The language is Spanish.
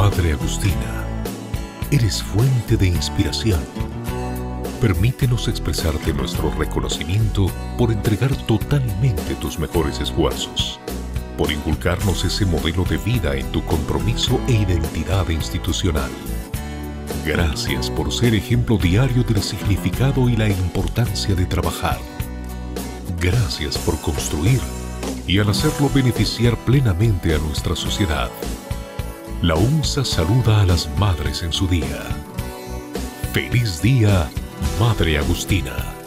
Madre Agustina, eres fuente de inspiración. Permítenos expresarte nuestro reconocimiento por entregar totalmente tus mejores esfuerzos, por inculcarnos ese modelo de vida en tu compromiso e identidad institucional. Gracias por ser ejemplo diario del significado y la importancia de trabajar. Gracias por construir y al hacerlo beneficiar plenamente a nuestra sociedad. La UNSA saluda a las madres en su día. Feliz día, Madre Agustina.